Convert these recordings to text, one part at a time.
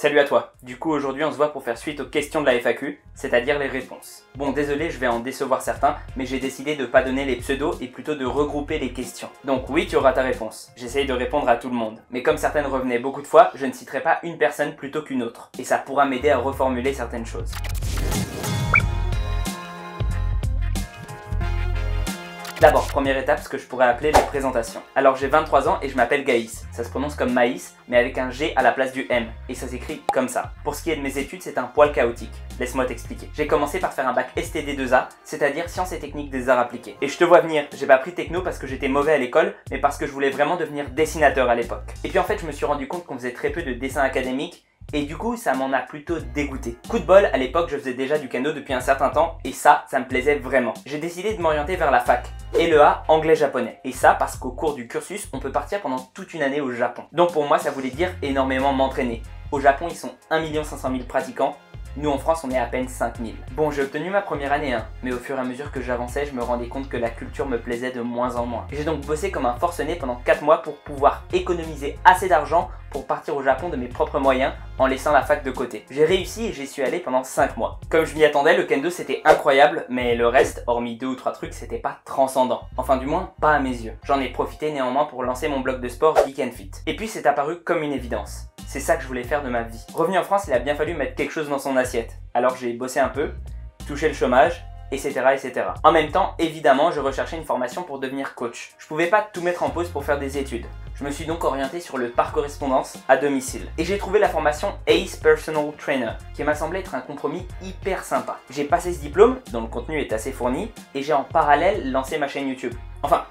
Salut à toi. Du coup, aujourd'hui, on se voit pour faire suite aux questions de la FAQ, c'est-à-dire les réponses. Bon, désolé, je vais en décevoir certains, mais j'ai décidé de pas donner les pseudos et plutôt de regrouper les questions. Donc oui, tu auras ta réponse. J'essaye de répondre à tout le monde. Mais comme certaines revenaient beaucoup de fois, je ne citerai pas une personne plutôt qu'une autre. Et ça pourra m'aider à reformuler certaines choses. D'abord, première étape, ce que je pourrais appeler les présentations. Alors j'ai 23 ans et je m'appelle Gaïs. Ça se prononce comme maïs, mais avec un G à la place du M. Et ça s'écrit comme ça. Pour ce qui est de mes études, c'est un poil chaotique. Laisse-moi t'expliquer. J'ai commencé par faire un bac STD2A, c'est-à-dire sciences et techniques des arts appliqués. Et je te vois venir, j'ai pas pris techno parce que j'étais mauvais à l'école, mais parce que je voulais vraiment devenir dessinateur à l'époque. Et puis en fait, je me suis rendu compte qu'on faisait très peu de dessins académiques et du coup, ça m'en a plutôt dégoûté. Coup de bol, à l'époque, je faisais déjà du kendo depuis un certain temps, et ça, ça me plaisait vraiment. J'ai décidé de m'orienter vers la fac, et le anglais-japonais. Et ça, parce qu'au cours du cursus, on peut partir pendant toute une année au Japon. Donc pour moi, ça voulait dire énormément m'entraîner. Au Japon, ils sont 1 500 000 pratiquants, nous en France, on est à peine 5000. Bon, j'ai obtenu ma première année, hein, mais au fur et à mesure que j'avançais, je me rendais compte que la culture me plaisait de moins en moins. J'ai donc bossé comme un forcené pendant 4 mois pour pouvoir économiser assez d'argent pour partir au Japon de mes propres moyens en laissant la fac de côté. J'ai réussi et j'y suis allé pendant 5 mois. Comme je m'y attendais, le kendo c'était incroyable, mais le reste, hormis deux ou trois trucs, c'était pas transcendant. Enfin du moins, pas à mes yeux. J'en ai profité néanmoins pour lancer mon blog de sport Geek and Fit. Et puis c'est apparu comme une évidence. C'est ça que je voulais faire de ma vie. Revenu en France, il a bien fallu mettre quelque chose dans son assiette. Alors j'ai bossé un peu, touché le chômage, etc., etc. En même temps, évidemment, je recherchais une formation pour devenir coach. Je pouvais pas tout mettre en pause pour faire des études. Je me suis donc orienté sur le par correspondance à domicile. Et j'ai trouvé la formation ACE Personal Trainer, qui m'a semblé être un compromis hyper sympa. J'ai passé ce diplôme, dont le contenu est assez fourni, et j'ai en parallèle lancé ma chaîne YouTube. Enfin,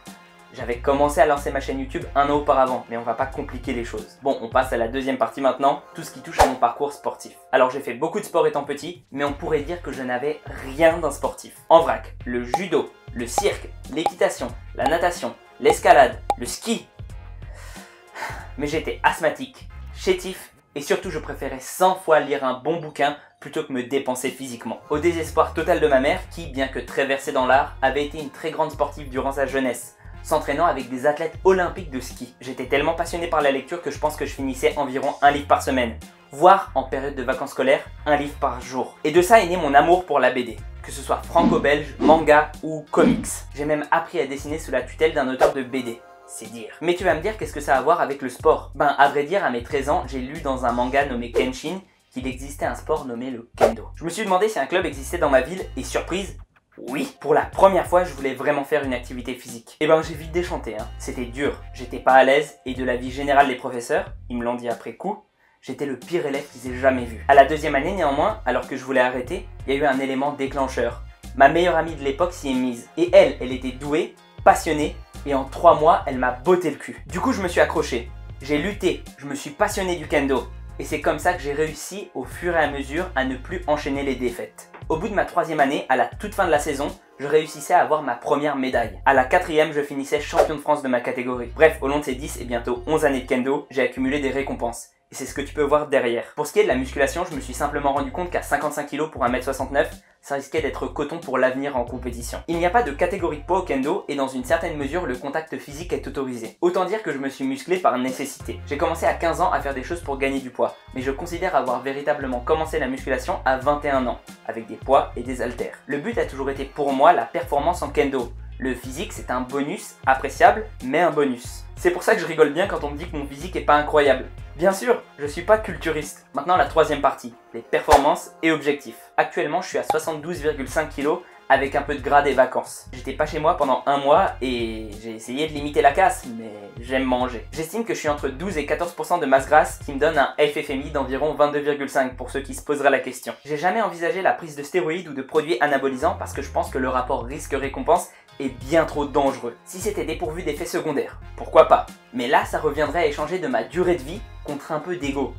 j'avais commencé à lancer ma chaîne YouTube un an auparavant, mais on va pas compliquer les choses. Bon, on passe à la deuxième partie maintenant, tout ce qui touche à mon parcours sportif. Alors j'ai fait beaucoup de sport étant petit, mais on pourrait dire que je n'avais rien d'un sportif. En vrac, le judo, le cirque, l'équitation, la natation, l'escalade, le ski. Mais j'étais asthmatique, chétif et surtout je préférais 100 fois lire un bon bouquin plutôt que me dépenser physiquement. Au désespoir total de ma mère, qui, bien que très versée dans l'art, avait été une très grande sportive durant sa jeunesse s'entraînant avec des athlètes olympiques de ski. J'étais tellement passionné par la lecture que je pense que je finissais environ un livre par semaine, voire en période de vacances scolaires, un livre par jour. Et de ça est né mon amour pour la BD, que ce soit franco-belge, manga ou comics. J'ai même appris à dessiner sous la tutelle d'un auteur de BD. C'est dire. Mais tu vas me dire qu'est-ce que ça a à voir avec le sport? Ben à vrai dire, à mes 13 ans, j'ai lu dans un manga nommé Kenshin qu'il existait un sport nommé le kendo. Je me suis demandé si un club existait dans ma ville et surprise, oui, pour la première fois, je voulais vraiment faire une activité physique. Et eh ben j'ai vite déchanté, hein. C'était dur, j'étais pas à l'aise, et de la vie générale des professeurs, ils me l'ont dit après coup, j'étais le pire élève qu'ils aient jamais vu. À la deuxième année néanmoins, alors que je voulais arrêter, il y a eu un élément déclencheur. Ma meilleure amie de l'époque s'y est mise. Et elle, elle était douée, passionnée, et en trois mois, elle m'a botté le cul. Du coup, je me suis accroché. J'ai lutté, je me suis passionné du kendo. Et c'est comme ça que j'ai réussi au fur et à mesure à ne plus enchaîner les défaites. Au bout de ma troisième année, à la toute fin de la saison, je réussissais à avoir ma première médaille. À la quatrième, je finissais champion de France de ma catégorie. Bref, au long de ces 10 et bientôt 11 années de kendo, j'ai accumulé des récompenses. Et c'est ce que tu peux voir derrière. Pour ce qui est de la musculation, je me suis simplement rendu compte qu'à 55 kg pour 1m69, ça risquait d'être coton pour l'avenir en compétition. Il n'y a pas de catégorie de poids au kendo et dans une certaine mesure le contact physique est autorisé. Autant dire que je me suis musclé par nécessité. J'ai commencé à 15 ans à faire des choses pour gagner du poids, mais je considère avoir véritablement commencé la musculation à 21 ans, avec des poids et des haltères. Le but a toujours été pour moi la performance en kendo. Le physique c'est un bonus appréciable, mais un bonus. C'est pour ça que je rigole bien quand on me dit que mon physique est pas incroyable. Bien sûr, je suis pas culturiste. Maintenant la troisième partie, les performances et objectifs. Actuellement je suis à 72,5 kg avec un peu de gras des vacances. J'étais pas chez moi pendant un mois et j'ai essayé de limiter la casse, mais j'aime manger. J'estime que je suis entre 12 et 14% de masse grasse qui me donne un FFMI d'environ 22,5 pour ceux qui se poseraient la question. J'ai jamais envisagé la prise de stéroïdes ou de produits anabolisants parce que je pense que le rapport risque-récompense est bien trop dangereux. Si c'était dépourvu d'effets secondaires, pourquoi pas? Mais là, ça reviendrait à échanger de ma durée de vie contre un peu d'ego.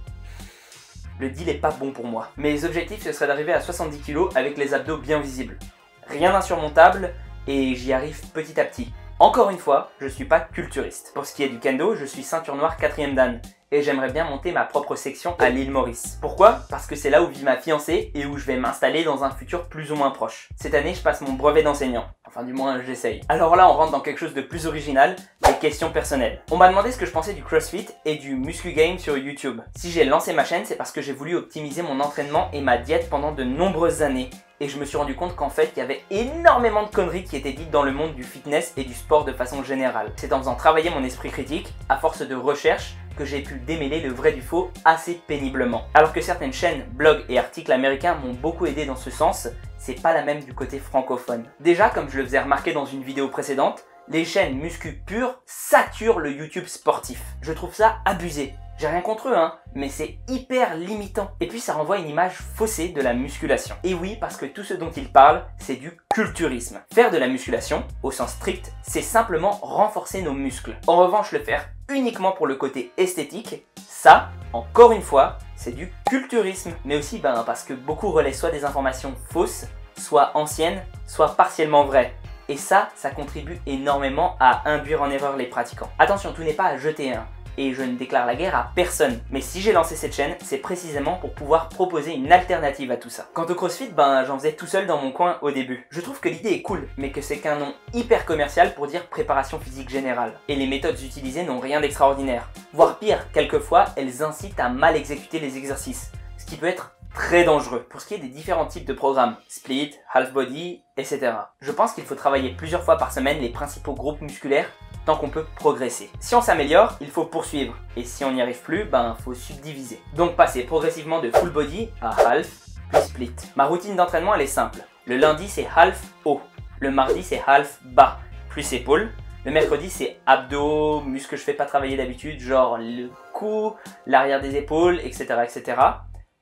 Le deal est pas bon pour moi. Mes objectifs, ce serait d'arriver à 70 kg avec les abdos bien visibles. Rien d'insurmontable, et j'y arrive petit à petit. Encore une fois, je suis pas culturiste. Pour ce qui est du kendo, je suis ceinture noire 4ème dan, et j'aimerais bien monter ma propre section à l'île Maurice. Pourquoi? Parce que c'est là où vit ma fiancée et où je vais m'installer dans un futur plus ou moins proche. Cette année, je passe mon brevet d'enseignant. Enfin, du moins, j'essaye. Alors là, on rentre dans quelque chose de plus original, des questions personnelles. On m'a demandé ce que je pensais du CrossFit et du Muscu Game sur YouTube. Si j'ai lancé ma chaîne, c'est parce que j'ai voulu optimiser mon entraînement et ma diète pendant de nombreuses années et je me suis rendu compte qu'en fait, il y avait énormément de conneries qui étaient dites dans le monde du fitness et du sport de façon générale. C'est en faisant travailler mon esprit critique, à force de recherche, que j'ai pu démêler le vrai du faux assez péniblement. Alors que certaines chaînes, blogs et articles américains m'ont beaucoup aidé dans ce sens, c'est pas la même du côté francophone. Déjà, comme je le faisais remarquer dans une vidéo précédente, les chaînes muscu pures saturent le YouTube sportif. Je trouve ça abusé. J'ai rien contre eux, hein, mais c'est hyper limitant. Et puis ça renvoie une image faussée de la musculation. Et oui, parce que tout ce dont ils parlent, c'est du culturisme. Faire de la musculation, au sens strict, c'est simplement renforcer nos muscles. En revanche, le faire uniquement pour le côté esthétique, ça, encore une fois, c'est du culturisme. Mais aussi ben, parce que beaucoup relaient soit des informations fausses, soit anciennes, soit partiellement vraies. Et ça, ça contribue énormément à induire en erreur les pratiquants. Attention, tout n'est pas à jeter, un et je ne déclare la guerre à personne. Mais si j'ai lancé cette chaîne, c'est précisément pour pouvoir proposer une alternative à tout ça. Quant au CrossFit, ben j'en faisais tout seul dans mon coin au début. Je trouve que l'idée est cool, mais que c'est qu'un nom hyper commercial pour dire préparation physique générale. Et les méthodes utilisées n'ont rien d'extraordinaire. Voire pire, quelquefois, elles incitent à mal exécuter les exercices. Ce qui peut être très dangereux. Pour ce qui est des différents types de programmes, split, half body, etc. Je pense qu'il faut travailler plusieurs fois par semaine les principaux groupes musculaires tant qu'on peut progresser. Si on s'améliore, il faut poursuivre. Et si on n'y arrive plus, ben faut subdiviser. Donc passer progressivement de full body à half, puis split. Ma routine d'entraînement elle est simple. Le lundi c'est half haut. Le mardi c'est half bas, plus épaule. Le mercredi c'est abdos, muscles que je fais pas travailler d'habitude, genre le cou, l'arrière des épaules, etc. etc.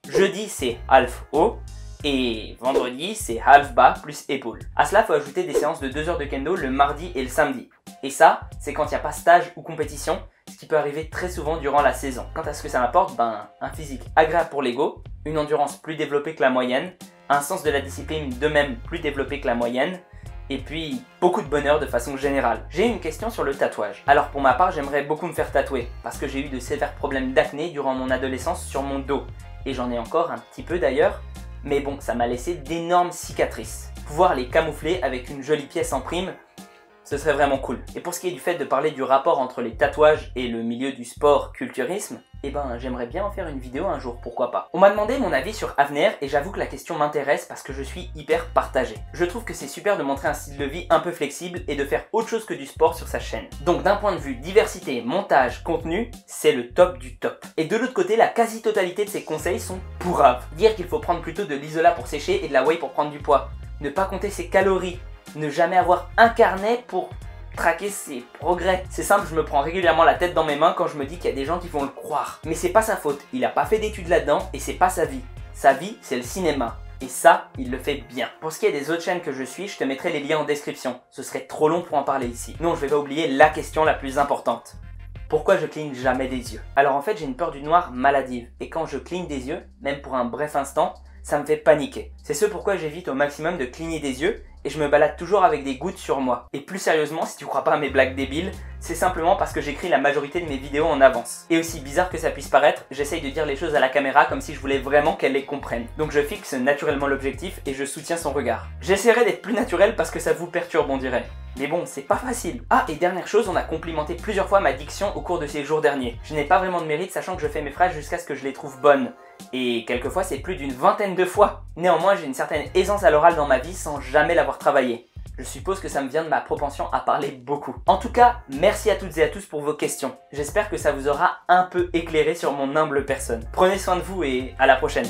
Jeudi c'est half haut. Et vendredi, c'est half bas plus épaule. À cela, faut ajouter des séances de 2 heures de kendo le mardi et le samedi. Et ça, c'est quand il n'y a pas stage ou compétition, ce qui peut arriver très souvent durant la saison. Quant à ce que ça m'apporte, ben, un physique agréable pour l'ego, une endurance plus développée que la moyenne, un sens de la discipline de même plus développé que la moyenne, et puis beaucoup de bonheur de façon générale. J'ai une question sur le tatouage. Alors pour ma part, j'aimerais beaucoup me faire tatouer, parce que j'ai eu de sévères problèmes d'acné durant mon adolescence sur mon dos, et j'en ai encore un petit peu d'ailleurs, mais bon, ça m'a laissé d'énormes cicatrices. Pouvoir les camoufler avec une jolie pièce en prime, ce serait vraiment cool. Et pour ce qui est du fait de parler du rapport entre les tatouages et le milieu du sport culturisme, eh ben j'aimerais bien en faire une vidéo un jour, pourquoi pas. On m'a demandé mon avis sur Avenir et j'avoue que la question m'intéresse parce que je suis hyper partagé. Je trouve que c'est super de montrer un style de vie un peu flexible et de faire autre chose que du sport sur sa chaîne. Donc d'un point de vue diversité, montage, contenu, c'est le top du top. Et de l'autre côté, la quasi-totalité de ses conseils sont pourraves. Dire qu'il faut prendre plutôt de l'isola pour sécher et de la whey pour prendre du poids. Ne pas compter ses calories, ne jamais avoir un carnet pour traquer ses progrès. C'est simple, je me prends régulièrement la tête dans mes mains quand je me dis qu'il y a des gens qui vont le croire. Mais c'est pas sa faute, il a pas fait d'études là-dedans et c'est pas sa vie. Sa vie, c'est le cinéma. Et ça, il le fait bien. Pour ce qui est des autres chaînes que je suis, je te mettrai les liens en description. Ce serait trop long pour en parler ici. Non, je vais pas oublier la question la plus importante. Pourquoi je cligne jamais des yeux? Alors en fait, j'ai une peur du noir maladive. Et quand je cligne des yeux, même pour un bref instant, ça me fait paniquer. C'est ce pourquoi j'évite au maximum de cligner des yeux et je me balade toujours avec des gouttes sur moi. Et plus sérieusement, si tu crois pas à mes blagues débiles, c'est simplement parce que j'écris la majorité de mes vidéos en avance. Et aussi bizarre que ça puisse paraître, j'essaye de dire les choses à la caméra comme si je voulais vraiment qu'elle les comprenne. Donc je fixe naturellement l'objectif et je soutiens son regard. J'essaierai d'être plus naturel parce que ça vous perturbe on dirait. Mais bon, c'est pas facile. Ah, et dernière chose, on a complimenté plusieurs fois ma diction au cours de ces jours derniers. Je n'ai pas vraiment de mérite sachant que je fais mes phrases jusqu'à ce que je les trouve bonnes. Et quelquefois, c'est plus d'une vingtaine de fois. Néanmoins, j'ai une certaine aisance à l'oral dans ma vie sans jamais l'avoir travaillé. Je suppose que ça me vient de ma propension à parler beaucoup. En tout cas, merci à toutes et à tous pour vos questions. J'espère que ça vous aura un peu éclairé sur mon humble personne. Prenez soin de vous et à la prochaine.